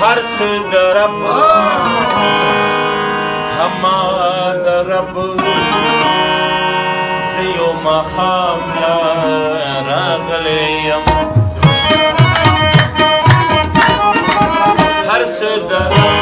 हर सिद रब हमाद रब सियो मखाम रगले हर सिद रब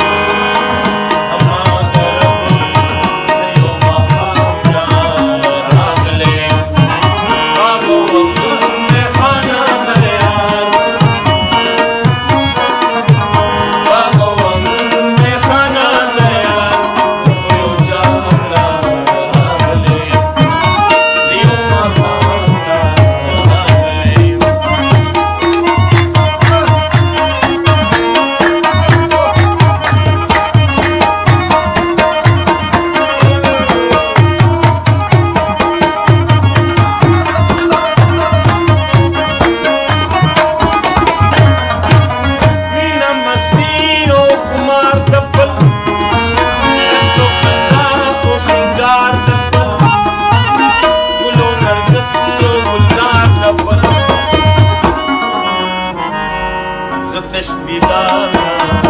زتش دیدارم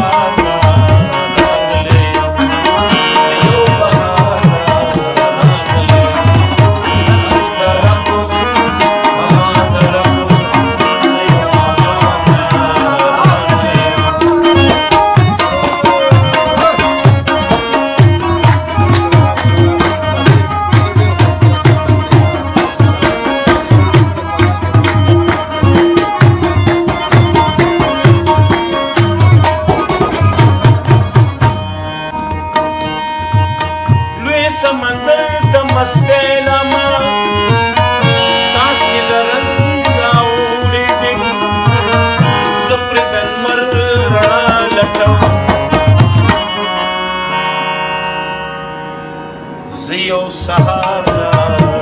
Father سمندر د مستی لما ساس کې درن راوړې دي زه پرې د لمر رڼا لټوم زه یو سهار